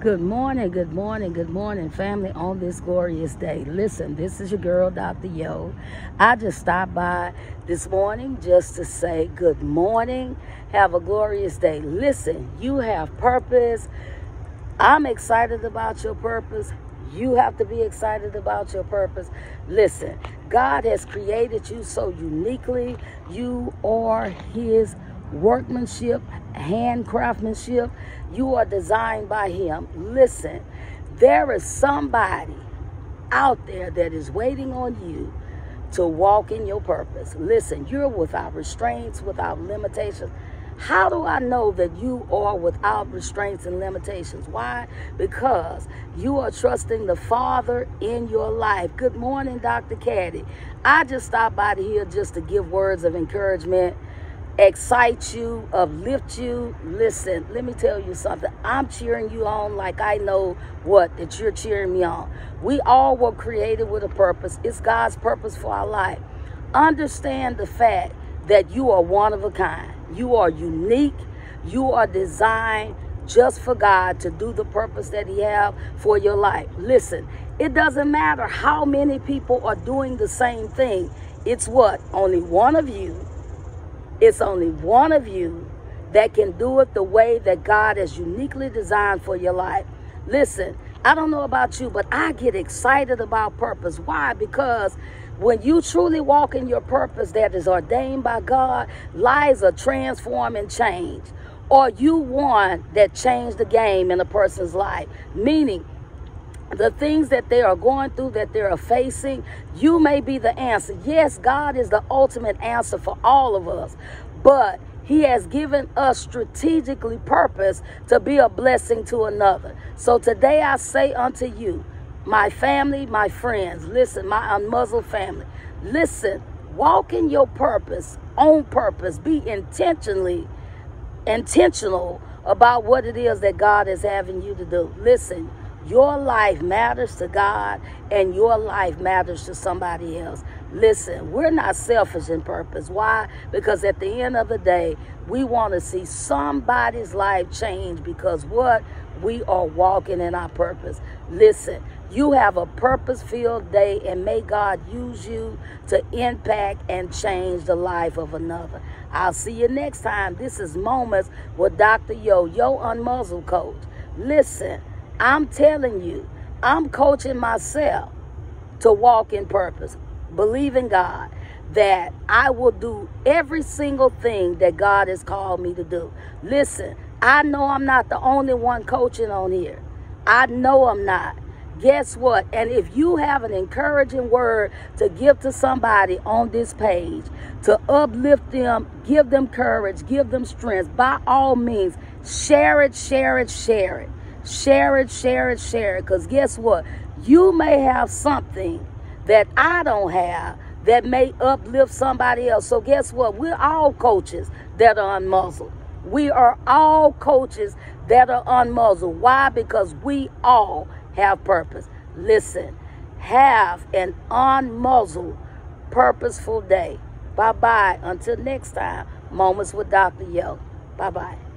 Good morning, good morning, good morning, family, on this glorious day. Listen, this is your girl, Dr. Yo. I just stopped by this morning just to say good morning. Have a glorious day. Listen, you have purpose. I'm excited about your purpose. You have to be excited about your purpose. Listen, God has created you so uniquely. You are His workmanship, hand craftsmanship. You are designed by Him. Listen, there is somebody out there that is waiting on you to walk in your purpose. Listen, you're without restraints, without limitations. How do I know that you are without restraints and limitations? Why? Because you are trusting the Father in your life. Good morning, Dr. Caddy. I just stopped by here just to give words of encouragement excite you, uplift you. Listen, let me tell you something. I'm cheering you on like I know what that you're cheering me on. We all were created with a purpose. It's God's purpose for our life. Understand the fact that you are one of a kind. You are unique. You are designed just for God to do the purpose that He have for your life. Listen, it doesn't matter how many people are doing the same thing. It's what? Only one of you it's only one of you that can do it the way that God has uniquely designed for your life. Listen, I don't know about you, but I get excited about purpose. Why? Because when you truly walk in your purpose that is ordained by God, lives are transformed and changed. Or you one that changed the game in a person's life. Meaning, the things that they are going through, that they're facing, you may be the answer. Yes, God is the ultimate answer for all of us, but He has given us strategically purpose to be a blessing to another. So today I say unto you, my family, my friends, listen, my unmuzzled family, listen, walk in your purpose, on purpose, be intentionally intentional about what it is that God is having you to do. Listen, your life matters to God and your life matters to somebody else. Listen, we're not selfish in purpose. Why? Because at the end of the day, we want to see somebody's life change because what? We are walking in our purpose. Listen, you have a purpose filled day, and may God use you to impact and change the life of another. I'll see you next time. This is Moments with Dr. Yo, Yo Unmuzzled Coach. Listen, I'm telling you, I'm coaching myself to walk in purpose, believe in God that I will do every single thing that God has called me to do. Listen, I know I'm not the only one coaching on here. I know I'm not. Guess what? And if you have an encouraging word to give to somebody on this page, to uplift them, give them courage, give them strength, by all means, share it, share it, share it. Share it, share it, share it. Because guess what? You may have something that I don't have that may uplift somebody else. So guess what? We're all coaches that are unmuzzled. We are all coaches that are unmuzzled. Why? Because we all have purpose. Listen, have an unmuzzled, purposeful day. Bye bye. Until next time, Moments with Dr. Yo. Bye bye.